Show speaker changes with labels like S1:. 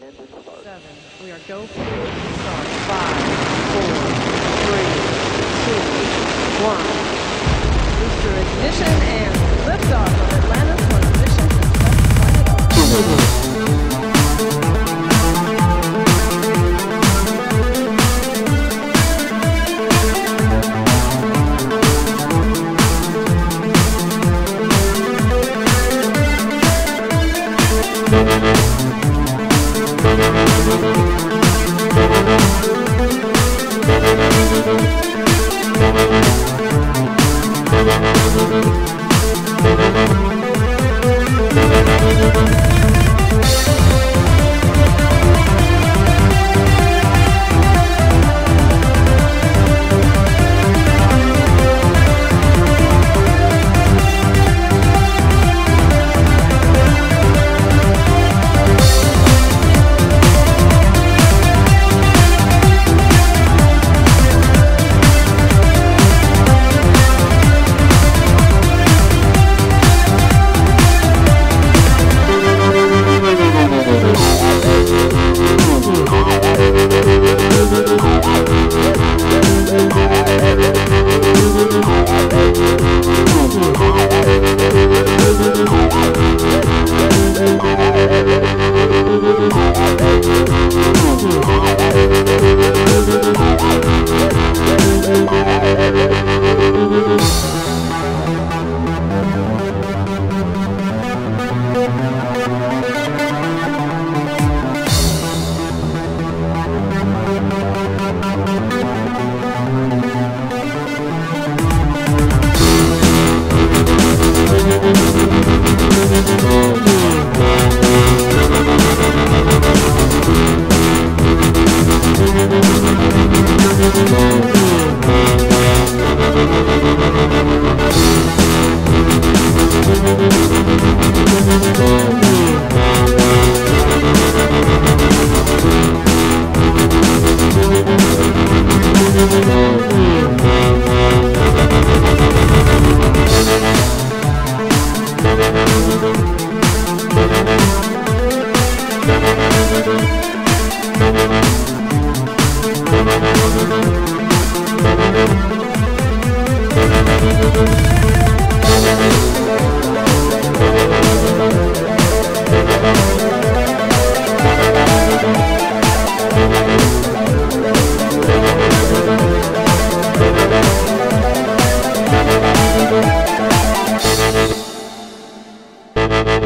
S1: Seven. We are go for start. Five, four, three, two, one. Booster ignition and liftoff of Atlantis on mission. Thank